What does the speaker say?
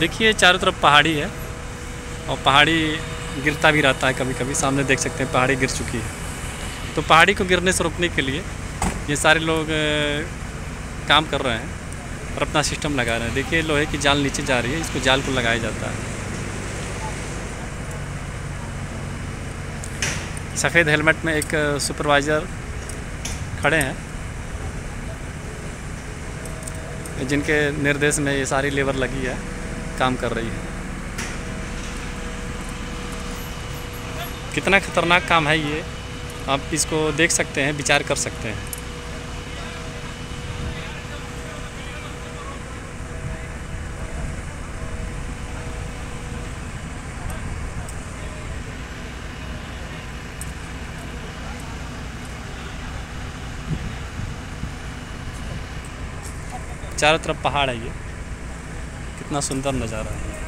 देखिए, चारों तरफ़ पहाड़ी है और पहाड़ी गिरता भी रहता है कभी कभी सामने देख सकते हैं, पहाड़ी गिर चुकी है। तो पहाड़ी को गिरने से रोकने के लिए ये सारे लोग काम कर रहे हैं और अपना सिस्टम लगा रहे हैं। देखिए, लोहे की जाल नीचे जा रही है, इसको जाल को लगाया जाता है। सफ़ेद हेलमेट में एक सुपरवाइज़र खड़े हैं। जिनके निर्देश में ये सारी लेबर लगी है। काम कर रही है। कितना खतरनाक काम है ये। आप इसको देख सकते हैं, विचार कर सकते हैं। चारों तरफ़ पहाड़ है ये। कितना सुंदर नज़ारा है।